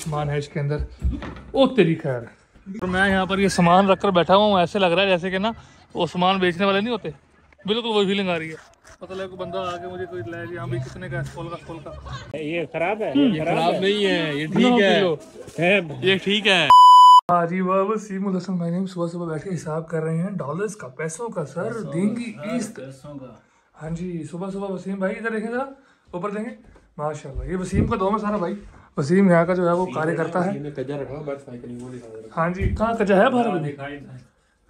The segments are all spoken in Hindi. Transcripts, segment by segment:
सामान है इसके अंदर। ओ तेरी खैर। और मैं यहाँ पर ये सामान रख कर बैठा हुआ हूँ ऐसे लग रहा है जैसे कि ना वो सामान बेचने वाले नहीं होते। बिल्कुल वही फीलिंग आ रही है। पता लगे बंदा आके मुझे कोई ले भाई कितने का खोल का खोल का। ये खराब है ये खराब नहीं है ये ठीक है। ये ठीक है। हाँ जी वाह वसीम उल हसन भाई ने सुबह सुबह बैठ के हिसाब कर रहे हैं। डॉलर्स का पैसों का सर देंगी ईस्ट हाँ जी सुबह सुबह वसीम भाई इधर देखें जरा ऊपर देखें। माशाल्लाह ये वसीम का दो में सारा भाई। वसीम यहाँ का जो है वो कार्य करता है। हाँ। जी कहाँ कचा है? बाहर अभी?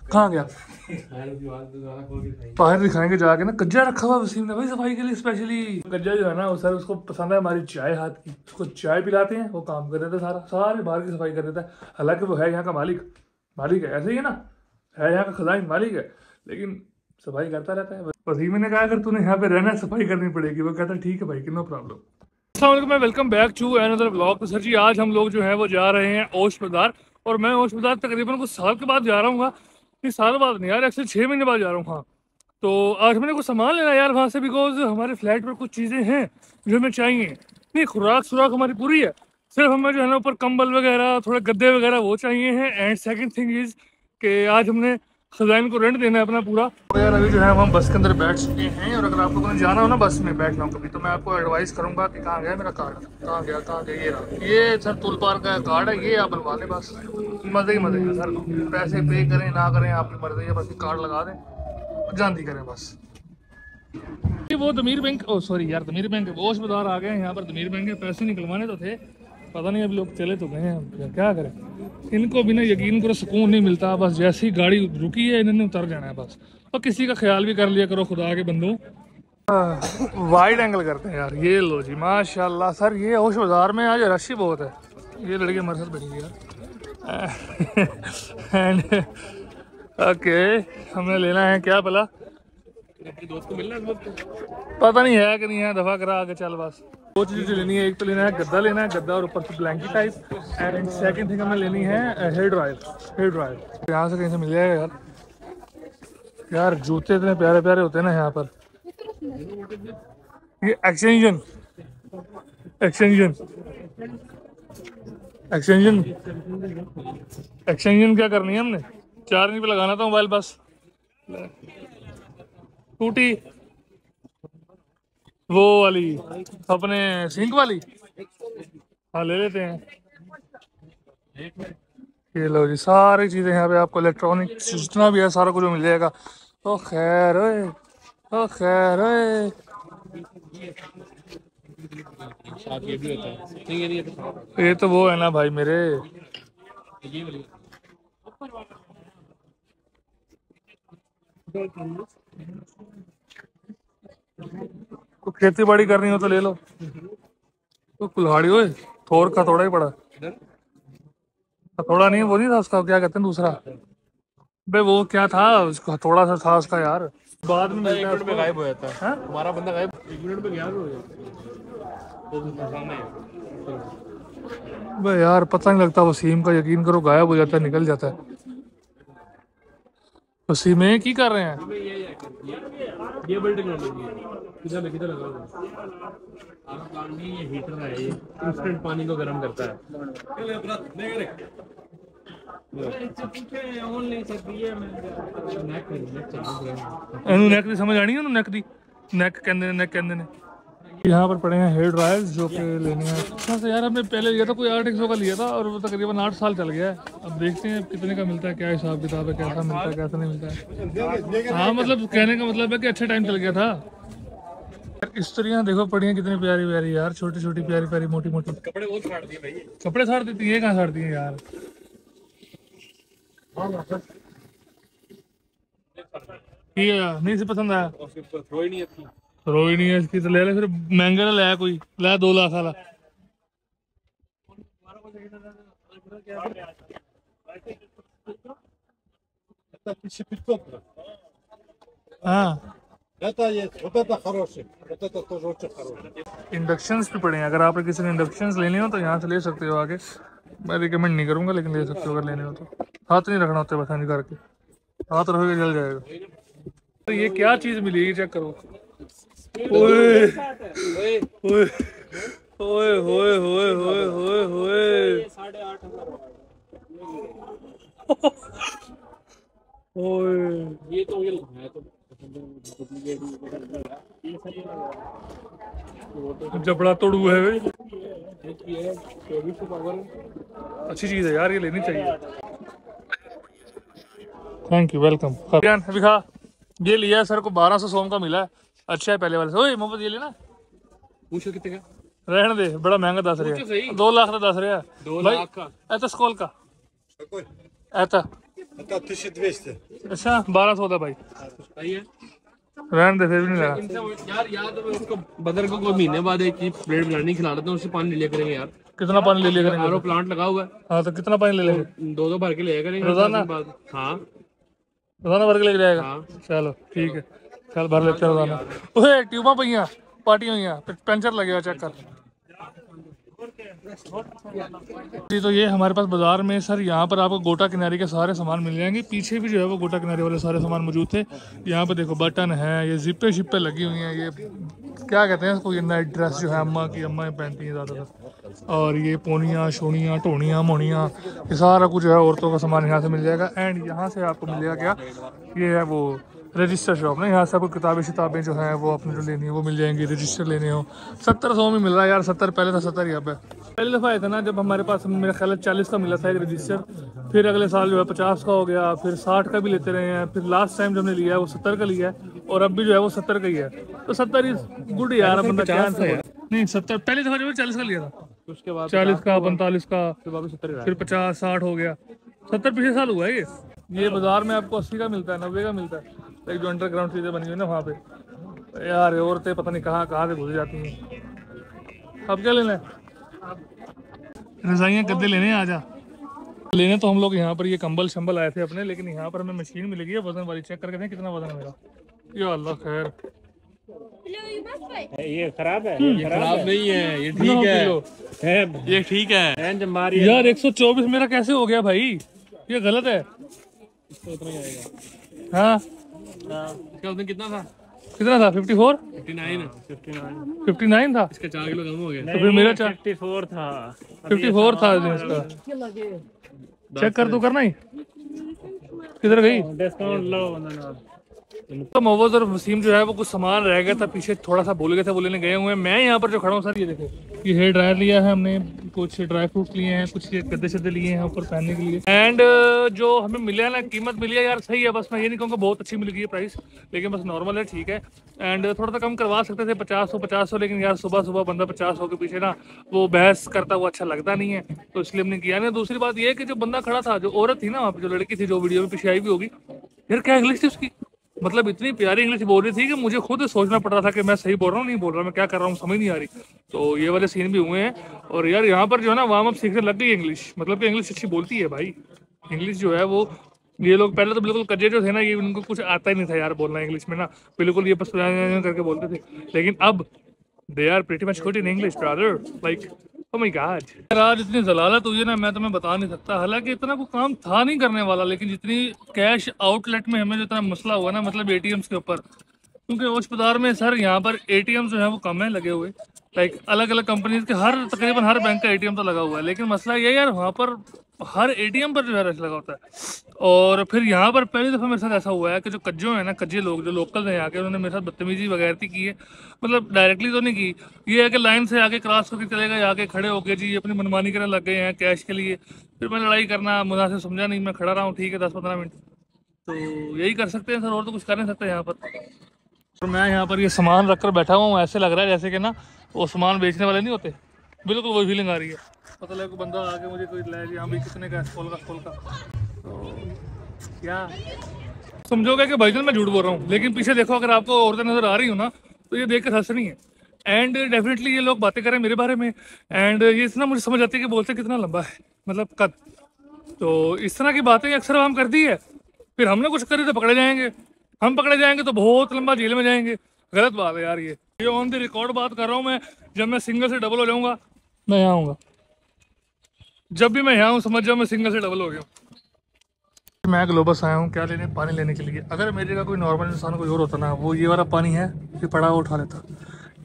कहाँ गया? बाहर दिखाएँगे जाके ना। कज्जा रखा हुआ वसीम ने भाई सफ़ाई के लिए स्पेशली कज्जा जो है ना वो सर उसको पसंद है हमारी चाय हाथ की। उसको चाय पिलाते हैं वो काम कर देता है सारा। सारे बाहर की सफ़ाई कर देता है। हालाँकि वो है यहाँ का मालिक। मालिक है ऐसे ही है ना? है यहाँ का खजाइन मालिक है। लेकिन सफ़ाई करता रहता है। वसीम ने कहा अगर तूने यहाँ पे रहना है सफ़ाई करनी पड़ेगी। वो कहता है ठीक है भाई कि नो प्रॉब्लम। असलम मैं welcome back to another blog तो सर जी, आज हम लोग जो है, वो जा रहे हैं ओश बाज़ार। और मैं ओश बाज़ार तकरीबन कुछ साल के बाद जा रहा हूँ नहीं, साल बाद नहीं यार एक्चुअली छः महीने बाद जा रहा हूँ हाँ। तो आज मैंने कुछ सामान लेना यार वहाँ से बिकॉज़ हमारे फ्लैट पर कुछ चीज़ें हैं जो हमें चाहिए। नहीं, खुराक, सुराक हमारी पूरी है। सिर्फ़ हमें जो है ना, ऊपर कम्बल वगैरह, थोड़े गद्दे वगैरह वो चाहिए हैं। एंड सेकेंड थिंग इज़ कि आज हमने खजाइन को रेंट देना है अपना पूरा। तो यार अभी जो है हम बस के अंदर बैठ चुके हैं और अगर आप लोगों ने जाना हो ना बस में बैठना हो कभी तो मैं आपको एडवाइस करूँगा कि कहाँ गया मेरा कार्ड कहाँ गया कहाँ गया ये रहा। ये सर तुल पार का कार्ड है ये आप बनवा लें बस। मज़े ही मज़े हैं सर। पैसे पे करें ना करें आपकी मर्ज़ी है बस कार्ड लगा दें और जानती करें बस। ये वो दमीर बैंक ओ सॉरी यार दमीर बैंक वो बाज़ार आ गए हैं यहाँ पर दमीर बैंक है। पैसे निकलवाने तो थे पता नहीं अभी लोग चले तो गए हैं अब क्या करें? इनको बिना यकीन करो सुकून नहीं मिलता बस जैसे ही गाड़ी रुकी है इन्होंने उतर जाना है बस। और किसी का ख्याल भी कर लिया करो खुदा के बंदों। वाइड एंगल करते हैं यार ये लो जी माशाल्लाह सर ये होश बाज़ार में आज रश ही बहुत है। ये लड़की हमारे साथ बैठी यार एंड ओके हमने लेना है क्या भला? दोस्त को मिलना है पता नहीं है कि नहीं है दफ़ा करा आगे चल बस। दो चीज़ें लेनी है, एक तो लेना है गद्दा लेना है, गद्दा और ऊपर से blanket type and second thing हमें लेनी है हेयर ड्रायर हेयर ड्रायर यहाँ से कहीं से मिल जाएगा यार। यार, जूते इतने प्यारे प्यारे होते हैं ना यहाँ पर। ये एक्सचेंजन एक्सचेंजन एक्सचेंजन एक्सचेंजन क्या करनी है हमने? चार्ज पे लगाना था मोबाइल बस। टूटी। वो वाली, अपने सिंक वाली? हाँ ले लेते हैं। ये लो जी, सारी चीज़ें यहाँ पे आपको इलेक्ट्रॉनिक जितना भी है, सारा कुछ मिल जाएगा। ओ खैर ओ खैर ये ये तो वो है ना भाई मेरे। ये वाली तो खेती बाड़ी करनी हो तो ले लो। तो कुल्हाड़ी ओए थोर का थोड़ा ही पड़ा। हथौड़ा नहीं वो नहीं था उसका क्या कहते हैं दूसरा। बे वो क्या था उसका थोड़ा सा था उसका यार। बाद में मिलता है गायब हो जाता। है? हाँ? हमारा बंदा गायब? एक मिनट में गायब हो जाता है तो बे यार पता नहीं लगता वसीम का यकीन करो गायब हो जाता है निकल जाता है। वसीम ये की कर रहे हैं ये बिल्डिंग लगी है किधर किधर लगा हुआ है? आग काम नहीं ये हीटर है ये इंस्टेंट पानी को गर्म करता है नेक नेक चालू है ਇਹਨੂੰ ਨੈਕ ਦੀ ਸਮਝ ਆਣੀ ਉਹਨੂੰ ਨੈਕ ਦੀ ਨੈਕ ਕਹਿੰਦੇ ਨੇ ਨੈਕ ਕਹਿੰਦੇ ਨੇ यहाँ पर पड़े हैं हेयर ड्रायर्स जो कि लेने हैं। अच्छा से यार हमने पहले लिया था कोई आठ एक सौ का लिया था और वो तकरीबन आठ साल चल गया है। अब देखते हैं कितने का मिलता है क्या हिसाब किताब है कैसा मिलता है कैसा नहीं मिलता है। हाँ मतलब कहने का मतलब है कि अच्छा टाइम चल गया था। स्त्रियाँ देखो पड़ी हैं कितनी प्यारी प्यारी यार छोटी छोटी प्यारी प्यारी मोटी मोटी कपड़े बहुत फाड़ दिए भाई। कपड़े साड़ देती है कहाँ साड़ती है यार? है यार नहीं से पसंद आया। रोहिणी है इसकी तो ले ले, फिर महँगे ना ले कोई, ले दो लाख वाला। हाँ। इंडक्शन भी पड़े हैं, अगर आप किसी ने इंडक्शन लेने हो तो यहाँ से ले सकते हो आगे। मैं रिकमेंड नहीं करूँगा, लेकिन ले सकते हो अगर लेने हो तो। हाथ नहीं रखना होता है बस हाँ करके हाथ रखोगे जल जाएगा। तो ये क्या चीज़ मिली चेक करो। ओए ओए ओए होए होए होए साढ़े आठ ओए ये तो ये है तो जबड़ा तोड़ू है वे अच्छी चीज़ है यार ये लेनी चाहिए। थैंक यू वेलकम अभी खा। ये लिया है सर को 1200 सोम का मिला है। अच्छा पहले वाले ओए मोहब्बत ये लेना। पूछो कितने का? रहने दे बड़ा महँगा दस रहा है। दो लाख का दस रहा है। दो लाख का। ऐसा तो स्कॉल का। ऐसा तो। अच्छा बारह सौ था भाई। रहने दे फिर भी नहीं लगा। यार याद तो उसको बदर को कोई महीने बाद एक चीज़ प्लेट बनानी खिला देता हूँ उससे पानी लिया करेंगे यार। कितना पानी ले लिया करेंगे? आरो प्लांट लगा हुआ है। हाँ तो कितना पानी ले लेंगे? दो दो भर के ले करेंगे। रोज़ाना? हाँ। रोज़ाना भर के ले जाएगा? हाँ। चलो ठीक है। चल, भर लेते हैं ओए, ट्यूबा पईया पार्टी हुई पंचर लगेगा चेक कर। जी तो ये हमारे पास बाज़ार में, सर, यहाँ पर आपको गोटा किनारे के सारे सामान मिल जाएँगे। पीछे भी जो है वो गोटा किनारे वाले सारे सामान मौजूद थे। यहाँ पे देखो, बटन है, ये जिप्पे शिप्पे लगी हुई हैं, ये क्या कहते हैं इसको, ये नाइट ड्रेस जो है, अम्मा की, अम्मा पहनती हैं ज़्यादातर। और ये पोनियाँ शोनियाँ टोनियाँ, मोनियाँ, ये सारा कुछ जो है औरतों का सामान यहाँ से मिल जाएगा। एंड यहाँ से आपको मिल जाएगा क्या, ये है वो रजिस्टर शॉप ना यहाँ से आपको किताबें शिताबें जो हैं वो अपने जो लेनी है वो मिल जाएँगी रजिस्टर लेने हो। सत्तर सौ में मिल रहा है यार सत्तर पहले था सत्तर ही अब है। पहली दफ़ा आया था ना जब हमारे पास मेरा ख्याल है चालीस का मिला था एक रजिस्टर फिर अगले साल जो है पचास का हो गया फिर साठ का भी लेते रहे हैं फिर लास्ट टाइम जो हमने लिया है वो सत्तर का लिया है और अब भी जो है वो सत्तर का ही है। तो सत्तर इज़ गुड यार बंदा क्या नहीं सत्तर पहली दफ़ा जो चालीस का लिया था। उसके बाद चालीस का पैंतालीस का सत्तर फिर पचास साठ हो गया। सत्तर पिछले साल हुआ है ये? ये बाज़ार में आपको अस्सी का मिलता है नब्बे का मिलता है। एक जो अंडरग्राउंड चीज़ें बनी हुई ना वहाँ पे। यार ये औरतें पता नहीं कहाँ कहाँ से घुस जाती हैं। अब क्या लेना है? रजाइयाँ गद्दे लेने हैं आजा। लेने तो हम लोग यहाँ पर ये कंबल शंबल आए थे अपने लेकिन यहाँ पर हमें मशीन मिल गई है वज़न वाली चेक करके देखें कितना वज़न है मेरा। या अल्लाह खैर। ये खराब है? ये खराब नहीं है ये ठीक है। ये ठीक है। यार 124 मेरा कैसे हो गया भाई? ये गलत है। ही हाँ। इसका वज़न कितना था? कितना था? 54 59 59 59 था? इसका चार किलो कम हो गया तो फिर मेरा चार 54 था। 54 था इसका। चेक कर तू करना ही। किधर गई? डिस्काउंट लो बंदा तो मोवज और वसीम जो है वो कुछ सामान रह गया था, पीछे थोड़ा सा भूल गए थे वो लेने गए हुए हैं। मैं यहाँ पर जो खड़ा हूँ, सर, ये देखो। ये हेयर ड्रायर लिया है हमने, कुछ ड्राई फ्रूट लिए हैं, कुछ गद्दे शद्दे लिए हैं ऊपर पहनने के लिए। एंड जो हमें मिला ना, कीमत मिली है, यार, सही है, बस मैं ये नहीं कहूँगा बहुत अच्छी मिल गई है प्राइस लेकिन बस नॉर्मल है, ठीक है। एंड थोड़ा सा कम करवा सकते थे, पचास सौ पचास सौ, लेकिन यार, सुबह सुबह बंदा पचास सौ के पीछे ना, वो बहस करता हुआ अच्छा लगता नहीं है तो इसलिए हमने किया नहीं। दूसरी बात ये है कि जो बंदा खड़ा था, जो औरत थी ना वहाँ पे, जो लड़की थी, जो वीडियो में पीछे आई भी होगी, यार, क्या इंग्लिश थी उसकी? मतलब इतनी प्यारी इंग्लिश बोल रही थी कि मुझे खुद सोचना पड़ रहा था कि मैं सही बोल रहा हूँ, नहीं बोल रहा, मैं क्या कर रहा हूँ, समझ नहीं आ रही। तो ये वाले सीन भी हुए हैं। और यार, यहाँ पर जो है ना वार्म अप सीखने लग गई इंग्लिश मतलब कि इंग्लिश अच्छी बोलती है भाई। इंग्लिश जो है वो, ये लोग पहले तो बिल्कुल कज्जे जो थे ना, ये उनको कुछ आता ही नहीं था यार बोलना इंग्लिश में ना। बिल्कुल ये बस, करके बोलते थे। लेकिन अब they are pretty much good in English like ओ यार आज इतनी जलालत हुई है ना, मैं तुम्हें बता नहीं सकता। हालाँकि इतना कोई काम था नहीं करने वाला, लेकिन जितनी कैश आउटलेट में हमें जो इतना मसला हुआ ना मतलब एटीएम्स के ऊपर, क्योंकि अस्पताल में सर, यहाँ पर एटीएम जो है वो कम है लगे हुए। लाइक अलग अलग कंपनीज़ के हर, तकरीबन हर बैंक का एटीएम तो लगा हुआ है। लेकिन मसला ये यार, वहाँ पर हर एटीएम पर जो है रश लगा होता है। और फिर यहाँ पर पहली दफ़ा मेरे साथ ऐसा हुआ है कि जो कज्जो है ना, कज्जे लोग, जो लोकल हैं यहाँ के उन्होंने मेरे साथ बदतमीजी वगैरह की है। मतलब डायरेक्टली तो नहीं की। ये है कि लाइन से आके क्रॉस करके चले गए, आके खड़े होके जी, अपनी मनमानी करने लग गए हैं कैश के लिए। फिर मैं लड़ाई करना मुनासिब समझा नहीं, मैं खड़ा रहा हूँ, ठीक है, दस पंद्रह मिनट। तो यही कर सकते हैं सर, और तो कुछ कर नहीं सकते यहाँ पर। और मैं यहाँ पर ये सामान रख कर बैठा हुआ हूँ, ऐसे लग रहा है जैसे कि ना, वो सामान बेचने वाले नहीं होते। बिल्कुल वही फीलिंग आ रही है। पता लगे कोई बंदा आके मुझे कोई ले जी हाँ भाई कितने का स्कूल का स्कूल का। तो क्या? समझोगे कि भाईजान मैं झूठ बोल रहा हूँ लेकिन पीछे देखो अगर आपको औरतें नज़र आ रही हो ना तो ये देख कर हंस रही है। एंड डेफिनेटली ये लोग बातें करें मेरे बारे में। एंड ये इतना मुझे समझ आती है कि बोलते कितना लंबा है मतलब कद। तो इस तरह की बातें अक्सर हम कर दी है फिर हमने कुछ करी तो पकड़े जाएँगे। हम पकड़े जाएँगे तो बहुत लंबा जेल में जाएँगे। गलत बात है यार ये। ये ऑन द रिकॉर्ड बात कर रहा हूँ मैं जब मैं सिंगल से डबल हो जाऊँगा मैं यहाँ आऊँगा। जब भी मैं यहाँ हूँ समझ जाओ मैं सिंगल से डबल हो गया हूँ। मैं ग्लोबस आया हूँ क्या लेने पानी लेने के लिए? अगर मेरी जगह कोई नॉर्मल इंसान कोई और होता ना वो ये वाला पानी है ये पड़ा हुआ उठा लेता।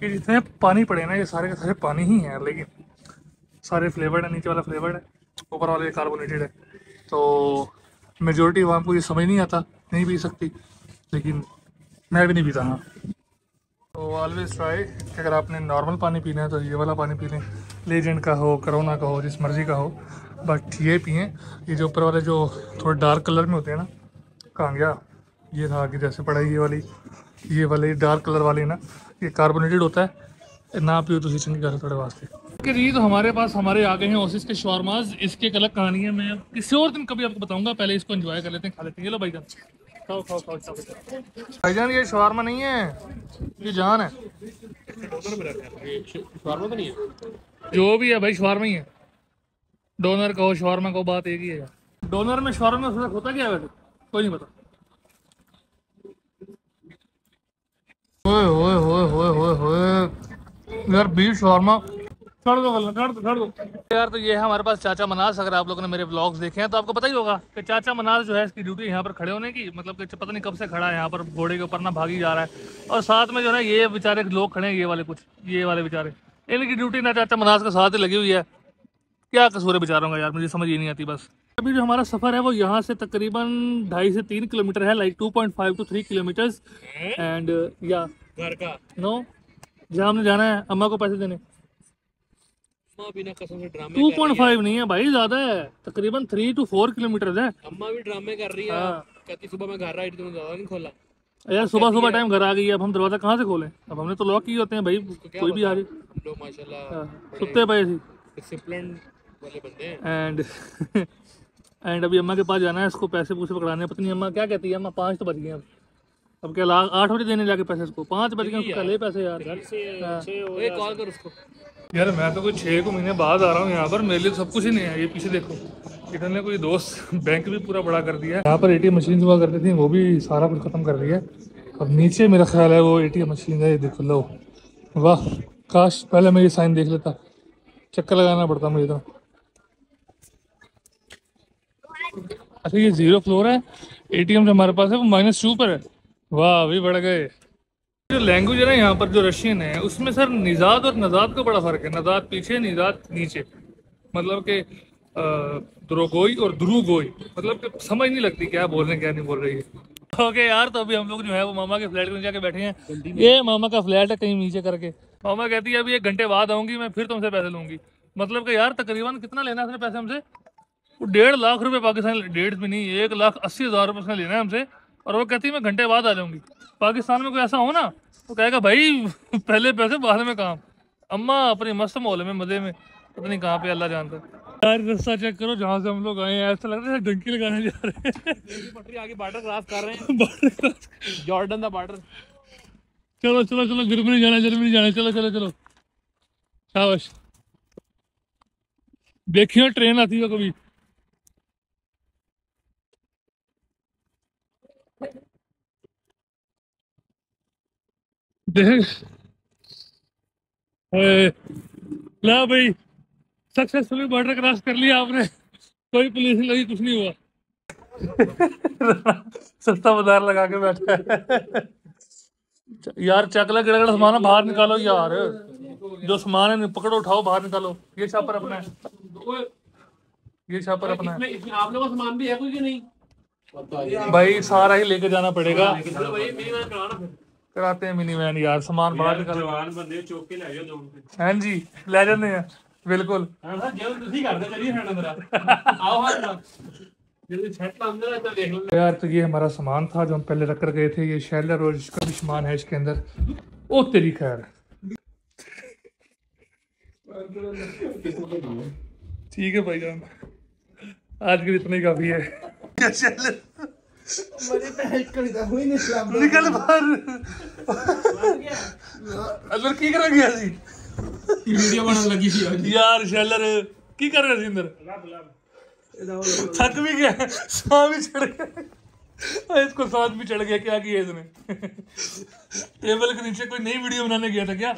ये जितने पानी पड़े ना ये सारे के सारे पानी ही हैं लेकिन सारे फ्लेवर्ड है नीचे वाला फ्लेवर्ड है ऊपर वाले कार्बोनेटेड है। तो मेजोरिटी वहाँ को ये समझ नहीं आता नहीं पी सकती लेकिन मैं भी नहीं पीता हाँ। तो ऑलवेज ट्राई कि अगर आपने नॉर्मल पानी पीना है तो ये वाला पानी पी लें। लेजेंड का हो करोना का हो जिस मर्ज़ी का हो बट ये पिए ये जो ऊपर वाले जो थोड़े डार्क कलर में होते हैं ना कहाँ गया ये था आगे जैसे पड़ा है ये वाली ये वाले डार्क कलर वाले ना ये कार्बोनेटेड होता है ना पियो तो चंगी गल थोड़े वास्ते। जी तो हमारे पास हमारे आ गए हैं ओसिस के शॉर्माज इसके एक अलग कहानी है मैं किसी और दिन कभी आपको बताऊँगा पहले इसको एंजॉय कर लेते हैं खा लेते हैं ये लो भाईजान खाओ खाओ खाओ खाओ भाईजान ये शॉर्मा नहीं है ये जान है। शॉर्मा तो नहीं है? जो भी है भाई शॉर्मा ही है। डोनर कहो शॉर्मा कहो बात एक ही है यार। डोनर में शॉर्मा में होता क्या है वैसे? कोई नहीं पता। ओए ओए ओए ओए ओए ओए। यार बीफ छोड़ दो छोड़ दो छोड़ दो। यार तो ये है हमारे पास चाचा मनाज अगर आप लोगों ने मेरे व्लॉग्स देखे हैं तो आपको पता ही होगा कि चाचा मनाज जो है इसकी ड्यूटी यहाँ पर खड़े होने की मतलब कि पता नहीं कब से खड़ा है यहाँ पर घोड़े के ऊपर ना भागी जा रहा है। और साथ में जो है ये बेचारे लोग खड़े हैं ये वाले कुछ ये वाले बेचारे। इनकी ड्यूटी ना चाचा मनाज के साथ ही लगी हुई है। क्या कसूर है बेचारों का यार मुझे समझ ही नहीं आती बस। अभी जो हमारा सफ़र है वो यहाँ से तकरीबन ढाई से तीन किलोमीटर है like two point five two three kilometre and या घर का नो जहाँ हमने जाना है अम्मा को पैसे देने। टू पॉइंट फाइव नहीं है भाई ज़्यादा है। तकरीबन थ्री टू फोर किलोमीटर है। अम्मा भी ड्रामे कर रही है। हाँ। कहती सुबह मैं घर ज़्यादा नहीं खोला। यार सुबह सुबह टाइम घर आ गई है अब हम दरवाज़ा कहाँ से खोलें? अब हमने तो लॉक किए होते हैं भाई कोई भी आ जाए। हम लोग माशाल्लाह हाँ, सुत्ते पे थी। डिसिप्लिन वाले बंदे एंड एंड अभी अम्मा के पास जाना है इसको पैसे पूसे पकड़ाने हैं। पता नहीं अम्मा क्या कहती है? अम्मा पाँच तो बज गए अब। अब क्या लाख आठ बजे देने जाके पैसे इसको? पाँच बज गए उसको ले पैसे यार। हाँ। कॉल कर उसको। यार मैं तो कोई छः को महीने बाद आ रहा हूँ यहाँ पर मेरे लिए तो सब कुछ ही नहीं है ये पीछे देखो। इधर ने कोई दोस्त बैंक भी पूरा बड़ा कर दिया है। यहाँ पर एटीएम मशीन हुआ करती थी, वो भी सारा कुछ खत्म कर दिया अब नीचे मेरा ख्याल है वो एटीएम मशीन है, ये देखो, लो। वाह, काश पहले मैं ये साइन देख लेता। चक्कर लगाना पड़ता मुझे तो। अच्छा ये ज़ीरो फ्लोर है। एटीएम जो हमारे पास है, वो माइनस टू पर है। वाह, अभी बढ़ गए। जो लैंग्वेज है ना, यहाँ पर जो रशियन है, उसमें सर निजात और नजात का बड़ा फ़र्क है। नजात पीछे, निजात नीचे। मतलब कि द्रोगोई और ध्रुगोई मतलब कि समझ नहीं लगती क्या बोल रहे हैं क्या नहीं बोल रही है। ओके यार तो अभी हम लोग जो है वो मामा के फ्लैट में जाके बैठे हैं। ये मामा का फ्लैट है कहीं नीचे करके। मामा कहती है अभी एक घंटे बाद आऊँगी मैं फिर तुमसे पैसे लूँगी। मतलब कि यार तकरीबन कितना लेना है उसने पैसे हमसे? वो डेढ़ लाख रुपए पाकिस्तान डेढ़ भी नहीं एक लाख अस्सी हज़ार रुपये उसने लेना है हमसे। और वो कहती है मैं घंटे बाद आ जाऊँगी। पाकिस्तान में कोई ऐसा हो ना तो कहेगा भाई पहले पैसे बाद में काम। अम्मा अपने मस्त मोहल्ले में मज़े में पता नहीं कहाँ पे अल्लाह जानता है। यार रास्ता चेक करो जहाँ से हम लोग आए हैं ऐसा लग रहा है डंकी लगाने जा रहे हैं। पटरी आगे बॉर्डर क्रॉस कर रहे हैं। जॉर्डन दा बॉर्डर चलो चलो चलो जर्मनी जाना जर्मनी जाना चलो चलो चलो। शाबाश। देखियो ट्रेन आती है कभी। देख। ला भाई। सक्सेसफुली बॉर्डर क्रॉस कर लिया आपने। कोई पुलिस नहीं लगी कुछ नहीं हुआ। सस्ता बाज़ार लगा के बैठा है। यार चकला गिड़गड़ सामान बाहर निकालो यार। जो सामान है पकड़ो उठाओ बाहर निकालो। ये छापर अपना है। ये छापर अपना है। इसमें इसमें आप लोगों का सामान भी है कोई कि नहीं? भाई सारा ही लेके जाना पड़ेगा। चलो भाई मेरी बात कराना फिर। कराते हैं मिनी वैन यार सामान बाहर निकालो। जवान बंदे चौक के ले जाओ पे हाँ जी ले जाते हैं। बिल्कुल ਹਾਂ ਸਰ ਜੇ ਤੁਸੀਂ ਕਰਦੇ ਚਲੀਏ ਸਾਡੇ ਅੰਦਰ ਆਓ ਹਾਂ ਜਿਹੜੇ ਛੱਟ ਅੰਦਰ ਹੈ ਤਾਂ ਦੇਖ ਲਓ यार तो ये हमारा सामान था जो हम पहले रख कर गए थे ये शैलर और जिसका भी सामान है इसके अंदर ओ तेरी खैर ठीक है भाईजान आज के लिए इतना ही काफी है क्या शैलर निकल बाहर अंदर की कर गया सी ਵੀਡੀਓ ਬਣਨ ਲੱਗੀ ਸੀ ਅੱਜ यार शैलर की कर रहे थे अंदर थक भी गया सांस भी चढ़ गया और इसको सांस भी चढ़ गया क्या किया इसने टेबल के नीचे कोई नई वीडियो बनाने गया था क्या